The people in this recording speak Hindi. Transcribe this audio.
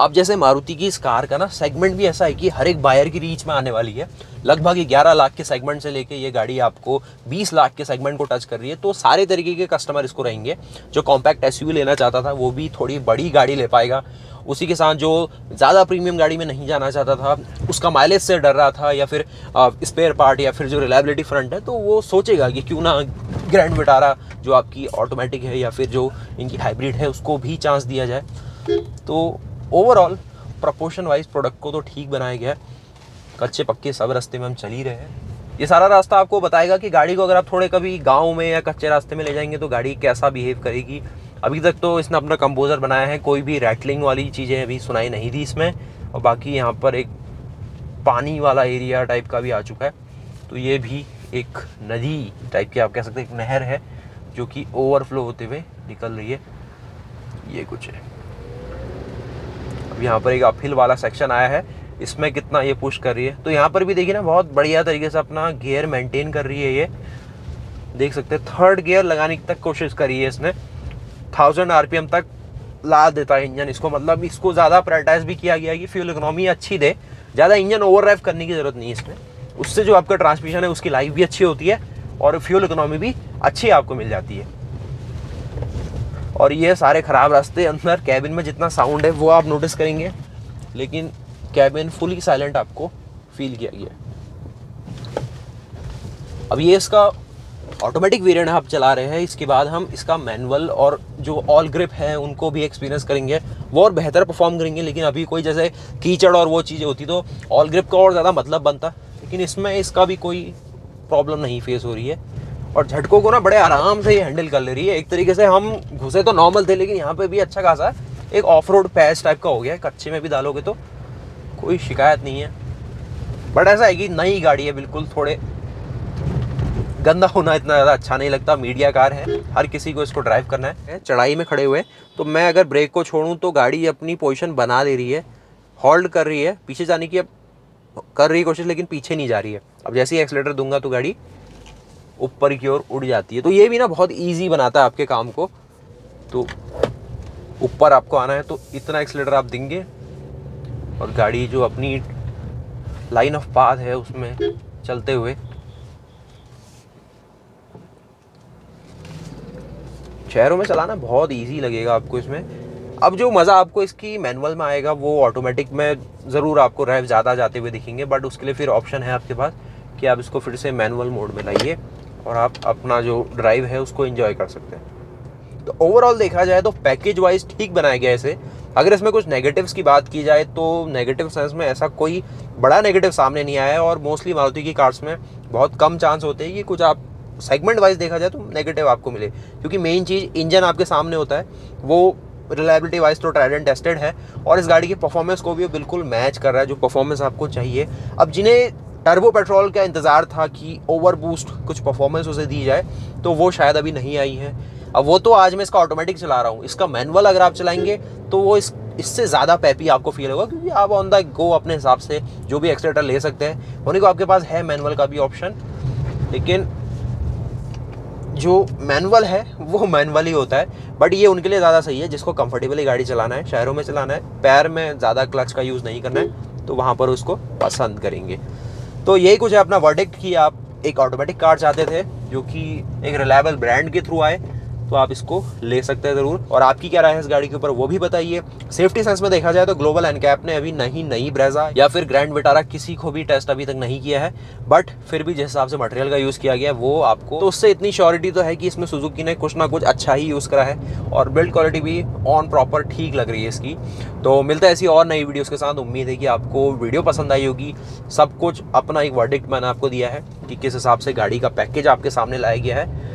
अब जैसे मारुति की इस कार का ना सेगमेंट भी ऐसा है कि हर एक बायर की रीच में आने वाली है। लगभग 11 लाख के सेगमेंट से लेके ये गाड़ी आपको 20 लाख के सेगमेंट को टच कर रही है तो सारे तरीके के कस्टमर इसको रहेंगे। जो कॉम्पैक्ट एस लेना चाहता था, वो भी थोड़ी बड़ी गाड़ी ले पाएगा। उसी के साथ जो ज़्यादा प्रीमियम गाड़ी में नहीं जाना चाहता था, उसका माइलेज से डर रहा था या फिर स्पेयर पार्ट या फिर जो रिलायबिलिटी फ्रंट है तो वो सोचेगा कि क्यों ना ग्रैंड विटारा जो आपकी ऑटोमेटिक है या फिर जो इनकी हाइब्रिड है, उसको भी चांस दिया जाए। तो ओवरऑल प्रपोर्शन वाइज प्रोडक्ट को तो ठीक बनाया गया है। कच्चे पक्के सब रास्ते में हम चल ही रहे हैं। ये सारा रास्ता आपको बताएगा कि गाड़ी को अगर आप थोड़े कभी गाँव में या कच्चे रास्ते में ले जाएँगे तो गाड़ी कैसा बिहेव करेगी। अभी तक तो इसने अपना कंपोजर बनाया है, कोई भी रैटलिंग वाली चीज़ें अभी सुनाई नहीं दी इसमें। और बाकी यहाँ पर एक पानी वाला एरिया टाइप का भी आ चुका है। तो ये भी एक नदी टाइप की आप कह सकते हैं, एक नहर है, जो कि ओवरफ्लो होते हुए निकल रही है। ये कुछ है। अब यहाँ पर एक अपहिल वाला सेक्शन आया है, इसमें कितना ये पुश कर रही है? तो यहाँ पर भी देखिए ना, बहुत बढ़िया तरीके से अपना गियर मेंटेन कर रही है ये। देख सकते हैं थर्ड गियर लगाने की तक कोशिश करी है इसने। थाउज़ेंड आरपीएम तक ला देता है इंजन। इसको मतलब इसको ज़्यादा प्रायोरिटाइज भी किया गया कि फ्यूल इकोनॉमी अच्छी दे। ज़्यादा इंजन ओवर करने की ज़रूरत नहीं है इसमें। उससे जो आपका ट्रांसमिशन है, उसकी लाइफ भी अच्छी होती है और फ्यूल इकोनॉमी भी अच्छी आपको मिल जाती है। और ये सारे ख़राब रास्ते अंदर कैबिन में जितना साउंड है, वो आप नोटिस करेंगे। लेकिन कैबिन फुली साइलेंट आपको फील किया गया अब ये इसका ऑटोमेटिक वेरिएंट आप चला रहे हैं। इसके बाद हम इसका मैनुअल और जो ऑल ग्रिप है, उनको भी एक्सपीरियंस करेंगे। वो और बेहतर परफॉर्म करेंगे, लेकिन अभी कोई जैसे कीचड़ और वो चीज़ें होती तो ऑल ग्रिप का और ज़्यादा मतलब बनता। लेकिन इसमें इसका भी कोई प्रॉब्लम नहीं फेस हो रही है। और झटकों को ना बड़े आराम से ये हैंडल कर ले रही है। एक तरीके से हम घुसे तो नॉर्मल थे, लेकिन यहाँ पे भी अच्छा खासा एक ऑफ़ रोड पैच टाइप का हो गया है। कच्चे में भी डालोगे तो कोई शिकायत नहीं है। बट ऐसा है कि नई गाड़ी है बिल्कुल, थोड़े गंदा होना इतना ज़्यादा अच्छा नहीं लगता। मीडिया कार है, हर किसी को इसको ड्राइव करना है। चढ़ाई में खड़े हुए तो मैं अगर ब्रेक को छोड़ूं तो गाड़ी अपनी पोजिशन बना दे रही है। होल्ड कर रही है। पीछे जाने की अब कर रही कोशिश, लेकिन पीछे नहीं जा रही है। अब जैसे ही एक्सलेटर दूँगा तो गाड़ी ऊपर की ओर उड़ जाती है। तो ये भी ना बहुत ईजी बनाता है आपके काम को। तो ऊपर आपको आना है तो इतना एक्सलेटर आप देंगे। और गाड़ी जो अपनी लाइन ऑफ़ पाथ है उसमें चलते हुए। शहरों में चलाना बहुत इजी लगेगा आपको इसमें। अब जो मज़ा आपको इसकी मैनुअल में आएगा, वो ऑटोमेटिक में ज़रूर आपको ड्राइव ज़्यादा जाते हुए दिखेंगे। बट उसके लिए फिर ऑप्शन है आपके पास कि आप इसको फिर से मैनुअल मोड में लाइए। और आप अपना जो ड्राइव है उसको इन्जॉय कर सकते हैं। तो ओवरऑल देखा जाए तो पैकेज वाइज ठीक बनाया गया इसे। अगर इसमें कुछ नेगेटिव्स की बात की जाए तो नेगेटिव सेंस में ऐसा कोई बड़ा नेगेटिव सामने नहीं आया है और मोस्टली मारुति की कार्स में बहुत कम चांस होते हैं कि कुछ आप सेगमेंट वाइज देखा जाए तो नेगेटिव आपको मिले। क्योंकि मेन चीज़ इंजन आपके सामने होता है, वो रिलायबिलिटी वाइज तो ट्राइड एंड टेस्टेड है और इस गाड़ी की परफॉर्मेंस को भी बिल्कुल मैच कर रहा है, जो परफॉर्मेंस आपको चाहिए। अब जिन्हें टर्बो पेट्रोल का इंतज़ार था कि ओवर बूस्ट कुछ परफॉर्मेंस उसे दी जाए तो वो शायद अभी नहीं आई है। अब वो तो आज मैं इसका ऑटोमेटिक चला रहा हूँ। इसका मैनुअल अगर आप चलाएँगे तो वो इस, इससे ज़्यादा पैपी आपको फील होगा, क्योंकि आप ऑन द गो अपने हिसाब से जो भी एक्सलेटर ले सकते हैं। होने को आपके पास है मैनुअल का भी ऑप्शन लेकिन जो मैनुअल है, वो मैनुअल ही होता है। बट ये उनके लिए ज़्यादा सही है, जिसको कंफर्टेबली गाड़ी चलाना है, शहरों में चलाना है, पैर में ज़्यादा क्लच का यूज़ नहीं करना है तो वहाँ पर उसको पसंद करेंगे। तो यही कुछ है अपना वर्डिक्ट कि आप एक ऑटोमेटिक कार चाहते थे, जो कि एक रिलायबल ब्रांड के थ्रू आए। तो आप इसको ले सकते हैं ज़रूर। और आपकी क्या राय है इस गाड़ी के ऊपर, वो भी बताइए। सेफ्टी सेंस में देखा जाए तो ग्लोबल एनकैप ने अभी नहीं नई ब्रेजा या फिर ग्रैंड विटारा किसी को भी टेस्ट अभी तक नहीं किया है। बट फिर भी जिस हिसाब से मटेरियल का यूज़ किया गया, वो आपको तो उससे इतनी श्योरिटी तो है कि इसमें सुजुकी ने कुछ ना कुछ अच्छा ही यूज़ करा है। और बिल्ड क्वालिटी भी ऑन प्रॉपर ठीक लग रही है इसकी। तो मिलता है ऐसी और नई वीडियोज़ के साथ। उम्मीद है कि आपको वीडियो पसंद आई होगी। सब कुछ अपना एक वर्डिक्ट मैंने आपको दिया है कि किस हिसाब से गाड़ी का पैकेज आपके सामने लाया गया है।